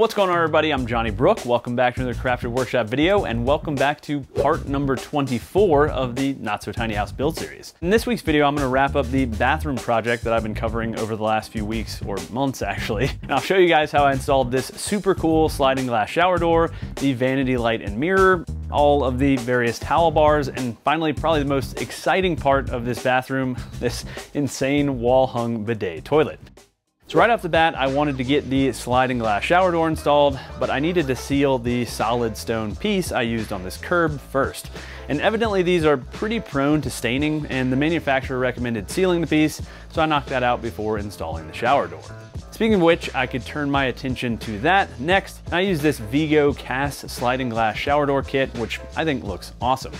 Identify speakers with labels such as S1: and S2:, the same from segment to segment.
S1: What's going on everybody? I'm Johnny Brook. Welcome back to another Crafted Workshop video and welcome back to part number 24 of the Not So Tiny House build series. In this week's video, I'm gonna wrap up the bathroom project that I've been covering over the last few weeks or months actually. And I'll show you guys how I installed this super cool sliding glass shower door, the vanity light and mirror, all of the various towel bars, and finally, probably the most exciting part of this bathroom, this insane wall hung bidet toilet. So right off the bat, I wanted to get the sliding glass shower door installed, but I needed to seal the solid stone piece I used on this curb first. And evidently these are pretty prone to staining and the manufacturer recommended sealing the piece, so I knocked that out before installing the shower door. Speaking of which, I could turn my attention to that next. I use this Vigo Cass sliding glass shower door kit, which I think looks awesome.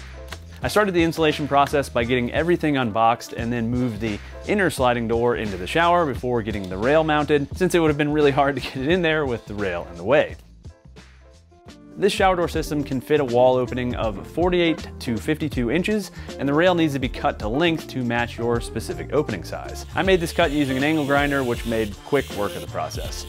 S1: I started the installation process by getting everything unboxed and then moved the inner sliding door into the shower before getting the rail mounted, since it would have been really hard to get it in there with the rail in the way. This shower door system can fit a wall opening of 48 to 52 inches, and the rail needs to be cut to length to match your specific opening size. I made this cut using an angle grinder, which made quick work of the process.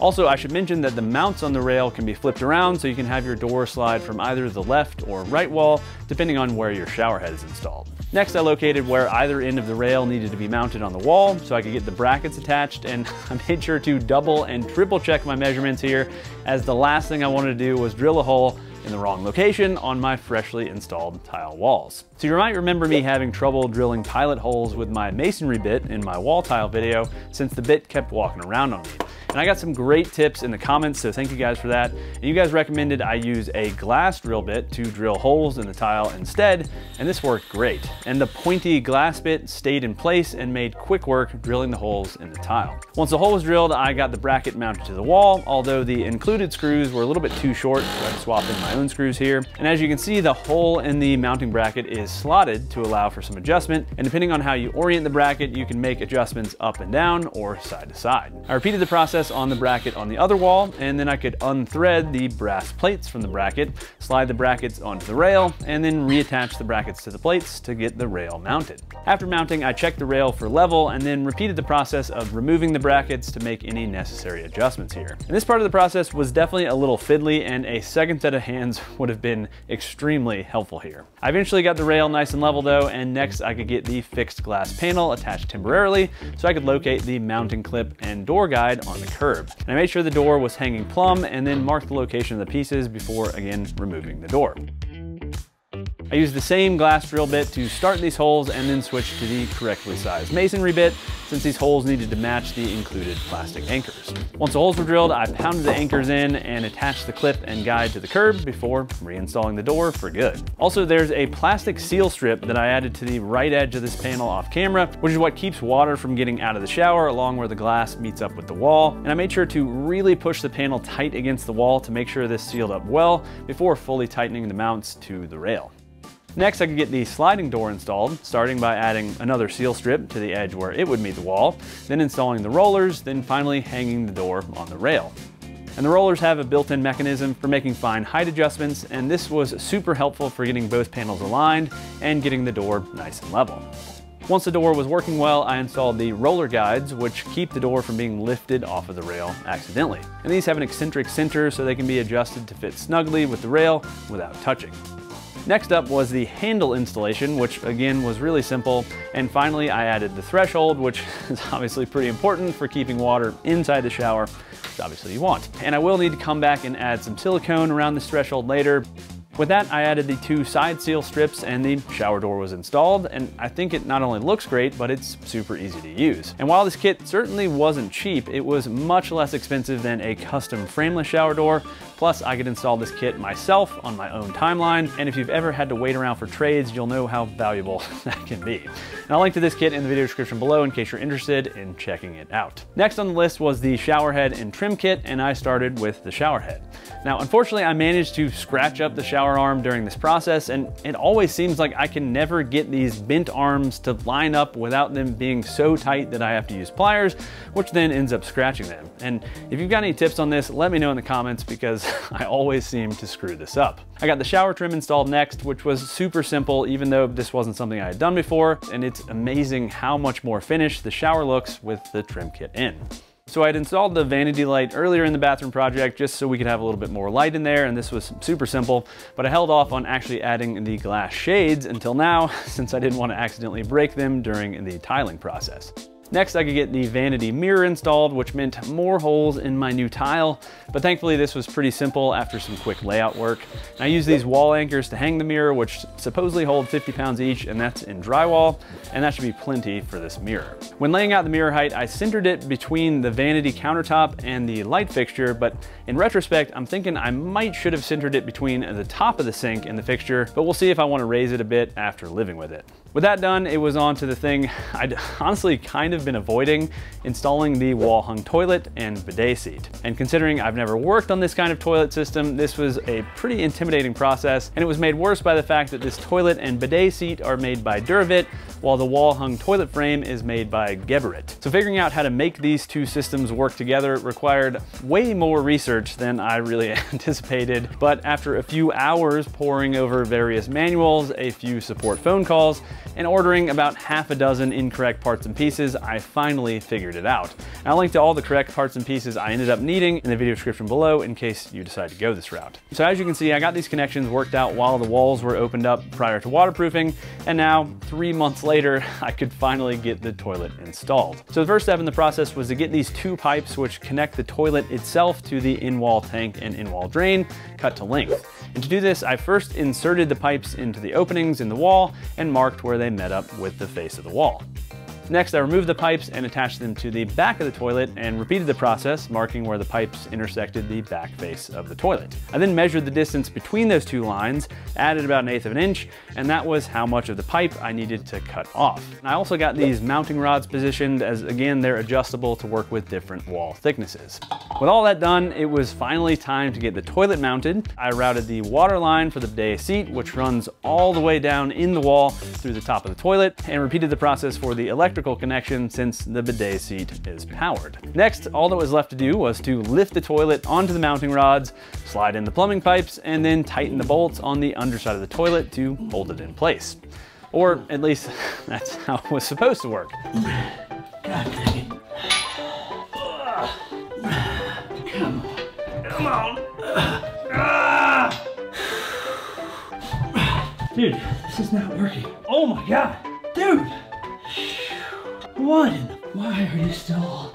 S1: Also, I should mention that the mounts on the rail can be flipped around so you can have your door slide from either the left or right wall, depending on where your shower head is installed. Next, I located where either end of the rail needed to be mounted on the wall so I could get the brackets attached and I made sure to double and triple check my measurements here as the last thing I wanted to do was drill a hole in the wrong location on my freshly installed tile walls. So you might remember me having trouble drilling pilot holes with my masonry bit in my wall tile video since the bit kept walking around on me. And I got some great tips in the comments, so thank you guys for that. And you guys recommended I use a glass drill bit to drill holes in the tile instead, and this worked great. And the pointy glass bit stayed in place and made quick work drilling the holes in the tile. Once the hole was drilled, I got the bracket mounted to the wall, although the included screws were a little bit too short, so I swapped in my own screws here. And as you can see, the hole in the mounting bracket is slotted to allow for some adjustment, and depending on how you orient the bracket, you can make adjustments up and down or side to side. I repeated the process on the bracket on the other wall, and then I could unthread the brass plates from the bracket, slide the brackets onto the rail, and then reattach the brackets to the plates to get the rail mounted. After mounting, I checked the rail for level and then repeated the process of removing the brackets to make any necessary adjustments here. And this part of the process was definitely a little fiddly and a second set of hands would have been extremely helpful here. I eventually got the rail nice and level though, and next I could get the fixed glass panel attached temporarily so I could locate the mounting clip and door guide on the curb. And I made sure the door was hanging plumb and then marked the location of the pieces before again removing the door. I used the same glass drill bit to start these holes and then switch to the correctly sized masonry bit since these holes needed to match the included plastic anchors. Once the holes were drilled, I pounded the anchors in and attached the clip and guide to the curb before reinstalling the door for good. Also, there's a plastic seal strip that I added to the right edge of this panel off camera, which is what keeps water from getting out of the shower along where the glass meets up with the wall. And I made sure to really push the panel tight against the wall to make sure this sealed up well before fully tightening the mounts to the rail. Next, I could get the sliding door installed, starting by adding another seal strip to the edge where it would meet the wall, then installing the rollers, then finally hanging the door on the rail. And the rollers have a built-in mechanism for making fine height adjustments, and this was super helpful for getting both panels aligned and getting the door nice and level. Once the door was working well, I installed the roller guides, which keep the door from being lifted off of the rail accidentally. And these have an eccentric center so they can be adjusted to fit snugly with the rail without touching. Next up was the handle installation, which again was really simple. And finally, I added the threshold, which is obviously pretty important for keeping water inside the shower, which obviously you want. And I will need to come back and add some silicone around this threshold later, with that, I added the two side seal strips and the shower door was installed, and I think it not only looks great, but it's super easy to use. And while this kit certainly wasn't cheap, it was much less expensive than a custom frameless shower door, Plus, I could install this kit myself on my own timeline, and if you've ever had to wait around for trades, you'll know how valuable that can be. And I'll link to this kit in the video description below in case you're interested in checking it out. Next on the list was the shower head and trim kit, and I started with the shower head. Now, unfortunately, I managed to scratch up the shower arm during this process, and it always seems like I can never get these bent arms to line up without them being so tight that I have to use pliers, which then ends up scratching them. And if you've got any tips on this, let me know in the comments because I always seem to screw this up. I got the shower trim installed next, which was super simple, even though this wasn't something I had done before, and it's amazing how much more finished the shower looks with the trim kit in. So I'd installed the vanity light earlier in the bathroom project just so we could have a little bit more light in there and this was super simple, but I held off on actually adding the glass shades until now since I didn't want to accidentally break them during the tiling process. Next, I could get the vanity mirror installed, which meant more holes in my new tile, but thankfully this was pretty simple after some quick layout work. I used these wall anchors to hang the mirror, which supposedly hold 50 pounds each, and that's in drywall, and that should be plenty for this mirror. When laying out the mirror height, I centered it between the vanity countertop and the light fixture, but in retrospect, I'm thinking I might should have centered it between the top of the sink and the fixture, but we'll see if I want to raise it a bit after living with it. With that done, it was on to the thing I'd honestly kind of been avoiding, installing the wall hung toilet and bidet seat. And considering I've never worked on this kind of toilet system, this was a pretty intimidating process, and it was made worse by the fact that this toilet and bidet seat are made by Duravit, while the wall hung toilet frame is made by Geberit. So figuring out how to make these two systems work together required way more research than I really anticipated, but after a few hours poring over various manuals, a few support phone calls, and ordering about half a dozen incorrect parts and pieces, I finally figured it out. And I'll link to all the correct parts and pieces I ended up needing in the video description below in case you decide to go this route. So as you can see, I got these connections worked out while the walls were opened up prior to waterproofing, and now, three months later, I could finally get the toilet installed. So the first step in the process was to get these two pipes which connect the toilet itself to the in-wall tank and in-wall drain cut to length. And to do this, I first inserted the pipes into the openings in the wall and marked where they met up with the face of the wall. Next, I removed the pipes and attached them to the back of the toilet and repeated the process, marking where the pipes intersected the back face of the toilet. I then measured the distance between those two lines, added about an eighth of an inch, and that was how much of the pipe I needed to cut off. And I also got these mounting rods positioned as, again, they're adjustable to work with different wall thicknesses. With all that done, it was finally time to get the toilet mounted. I routed the water line for the bidet seat, which runs all the way down in the wall through the top of the toilet, and repeated the process for the electrical connection since the bidet seat is powered. Next, all that was left to do was to lift the toilet onto the mounting rods, slide in the plumbing pipes, and then tighten the bolts on the underside of the toilet to hold it in place. Or at least that's how it was supposed to work. God dang it. Come on. Come on. Dude, this is not working. Oh my God. Dude. What why are you still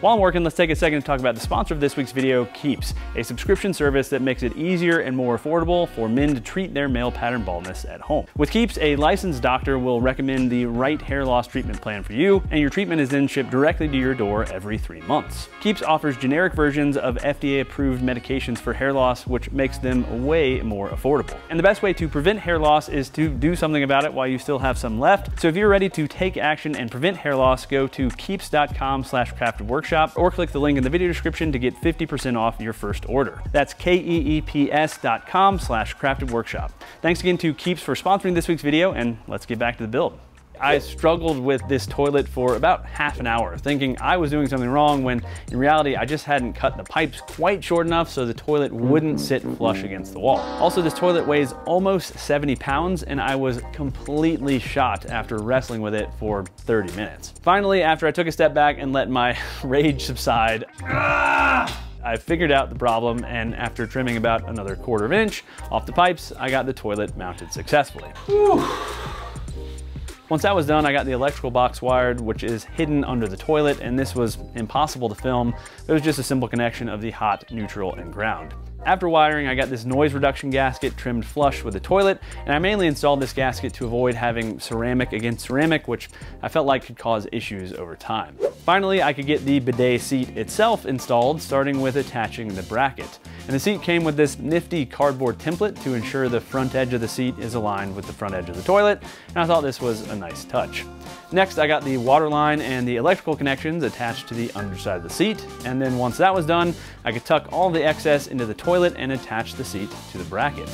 S1: while I'm working, let's take a second to talk about the sponsor of this week's video, Keeps, a subscription service that makes it easier and more affordable for men to treat their male pattern baldness at home. With Keeps, a licensed doctor will recommend the right hair loss treatment plan for you, and your treatment is then shipped directly to your door every three months. Keeps offers generic versions of FDA-approved medications for hair loss, which makes them way more affordable. And the best way to prevent hair loss is to do something about it while you still have some left. So if you're ready to take action and prevent hair loss, go to keeps.com slash craftedworkshop Workshop or click the link in the video description to get 50% off your first order. That's keeps.com slash crafted workshop. Thanks again to Keeps for sponsoring this week's video and let's get back to the build. I struggled with this toilet for about half an hour, thinking I was doing something wrong when in reality I just hadn't cut the pipes quite short enough so the toilet wouldn't sit flush against the wall. Also, this toilet weighs almost 70 pounds and I was completely shot after wrestling with it for 30 minutes. Finally, after I took a step back and let my rage subside! I figured out the problem and after trimming about another quarter of an inch off the pipes, I got the toilet mounted successfully. Whew. Once that was done, I got the electrical box wired, which is hidden under the toilet, and this was impossible to film. It was just a simple connection of the hot, neutral, and ground. After wiring, I got this noise reduction gasket trimmed flush with the toilet, and I mainly installed this gasket to avoid having ceramic against ceramic, which I felt like could cause issues over time. Finally, I could get the bidet seat itself installed, starting with attaching the bracket. And the seat came with this nifty cardboard template to ensure the front edge of the seat is aligned with the front edge of the toilet, and I thought this was a nice touch. Next, I got the water line and the electrical connections attached to the underside of the seat. And then once that was done, I could tuck all the excess into the toilet and attach the seat to the bracket.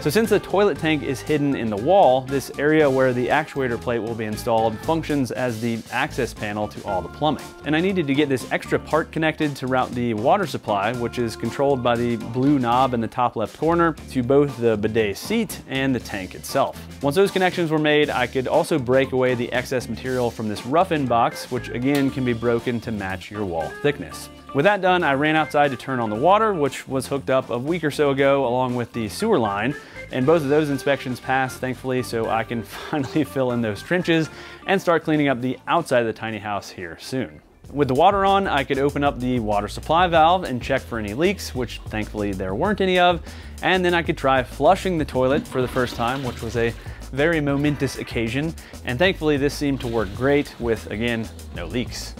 S1: So since the toilet tank is hidden in the wall, this area where the actuator plate will be installed functions as the access panel to all the plumbing. And I needed to get this extra part connected to route the water supply, which is controlled by the blue knob in the top left corner, to both the bidet seat and the tank itself. Once those connections were made, I could also break away the excess material from this rough-in box, which again can be broken to match your wall thickness. With that done, I ran outside to turn on the water, which was hooked up a week or so ago along with the sewer line. And both of those inspections passed, thankfully, so I can finally fill in those trenches and start cleaning up the outside of the tiny house here soon. With the water on, I could open up the water supply valve and check for any leaks, which thankfully there weren't any of. And then I could try flushing the toilet for the first time, which was a very momentous occasion. And thankfully this seemed to work great with, again, no leaks.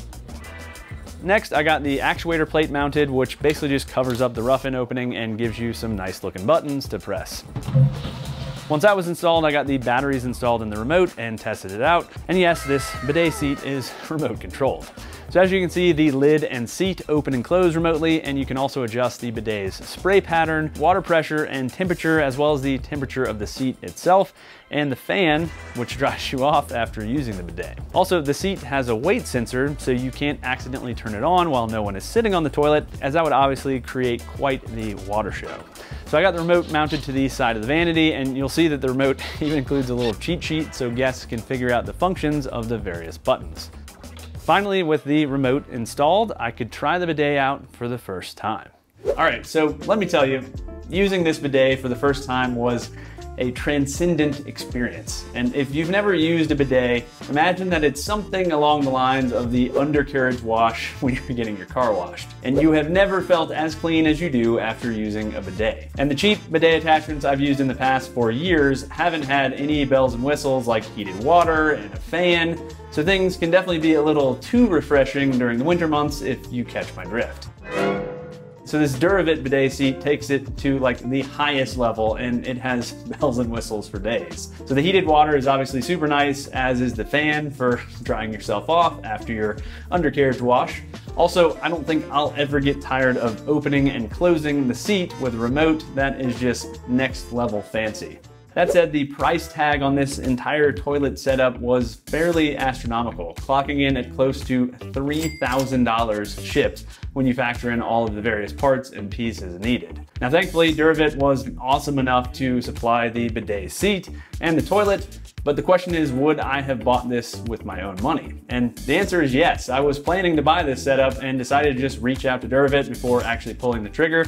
S1: Next, I got the actuator plate mounted, which basically just covers up the rough-in opening and gives you some nice looking buttons to press. Once that was installed, I got the batteries installed in the remote and tested it out. And yes, this bidet seat is remote controlled. So as you can see, the lid and seat open and close remotely, and you can also adjust the bidet's spray pattern, water pressure, and temperature, as well as the temperature of the seat itself, and the fan, which dries you off after using the bidet. Also, the seat has a weight sensor, so you can't accidentally turn it on while no one is sitting on the toilet, as that would obviously create quite the water show. So I got the remote mounted to the side of the vanity, and you'll see that the remote even includes a little cheat sheet so guests can figure out the functions of the various buttons. Finally, with the remote installed, I could try the bidet out for the first time. All right, so let me tell you, using this bidet for the first time was a transcendent experience. And if you've never used a bidet, imagine that it's something along the lines of the undercarriage wash when you're getting your car washed. And you have never felt as clean as you do after using a bidet. And the cheap bidet attachments I've used in the past for years haven't had any bells and whistles like heated water and a fan, so things can definitely be a little too refreshing during the winter months if you catch my drift. So this Duravit bidet seat takes it to like the highest level and it has bells and whistles for days. So the heated water is obviously super nice, as is the fan for drying yourself off after your undercarriage wash. Also, I don't think I'll ever get tired of opening and closing the seat with a remote. That is just next level fancy. That said, the price tag on this entire toilet setup was fairly astronomical, clocking in at close to $3,000 shipped when you factor in all of the various parts and pieces needed. Now thankfully, Duravit was awesome enough to supply the bidet seat and the toilet, but the question is, would I have bought this with my own money? And the answer is yes. I was planning to buy this setup and decided to just reach out to Duravit before actually pulling the trigger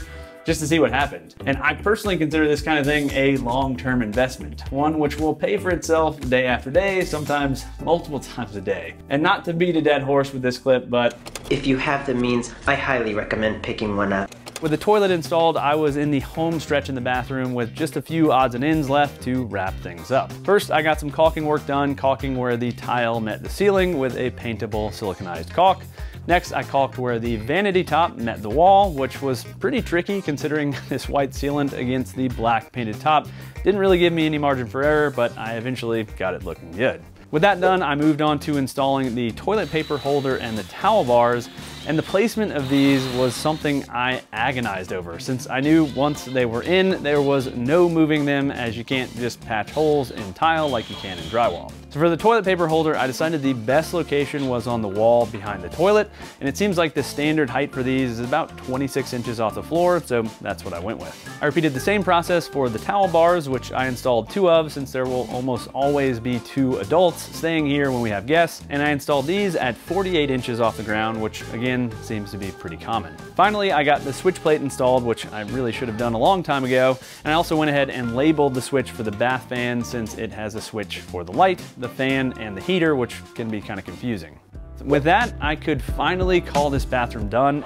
S1: just to see what happened. And I personally consider this kind of thing a long-term investment, one which will pay for itself day after day, sometimes multiple times a day. And not to beat a dead horse with this clip, but
S2: if you have the means, I highly recommend picking one up.
S1: With the toilet installed, I was in the home stretch in the bathroom with just a few odds and ends left to wrap things up. First, I got some caulking work done, caulking where the tile met the ceiling with a paintable siliconized caulk. Next, I caulked where the vanity top met the wall, which was pretty tricky considering this white sealant against the black painted top didn't really give me any margin for error, but I eventually got it looking good. With that done, I moved on to installing the toilet paper holder and the towel bars, and the placement of these was something I agonized over since I knew once they were in, there was no moving them as you can't just patch holes in tile like you can in drywall. So for the toilet paper holder, I decided the best location was on the wall behind the toilet, and it seems like the standard height for these is about 26 inches off the floor, so that's what I went with. I repeated the same process for the towel bars, which I installed two of since there will almost always be two adults staying here when we have guests, and I installed these at 48 inches off the ground, which again, seems to be pretty common. Finally, I got the switch plate installed, which I really should have done a long time ago, and I also went ahead and labeled the switch for the bath fan since it has a switch for the light, the fan, and the heater, which can be kind of confusing. With that, I could finally call this bathroom done.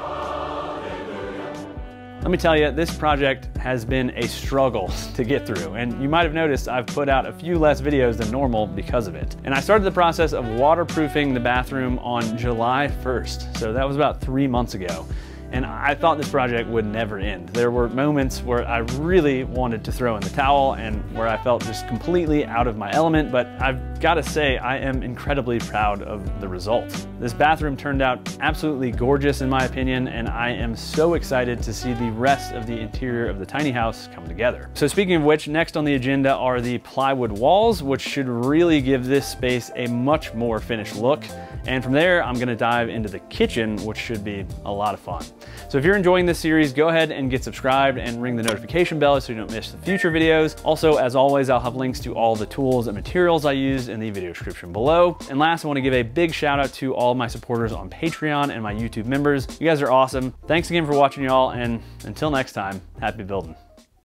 S1: Let me tell you, this project has been a struggle to get through, and you might have noticed I've put out a few less videos than normal because of it. And I started the process of waterproofing the bathroom on July 1st, so that was about three months ago. And I thought this project would never end. There were moments where I really wanted to throw in the towel and where I felt just completely out of my element, but I've got to say I am incredibly proud of the result. This bathroom turned out absolutely gorgeous in my opinion, and I am so excited to see the rest of the interior of the tiny house come together. So speaking of which, next on the agenda are the plywood walls, which should really give this space a much more finished look. And from there, I'm gonna dive into the kitchen, which should be a lot of fun. So if you're enjoying this series, go ahead and get subscribed and ring the notification bell so you don't miss the future videos. Also, as always, I'll have links to all the tools and materials I used in the video description below. And last, I wanna give a big shout out to all my supporters on Patreon and my YouTube members. You guys are awesome. Thanks again for watching y'all, and until next time, happy building.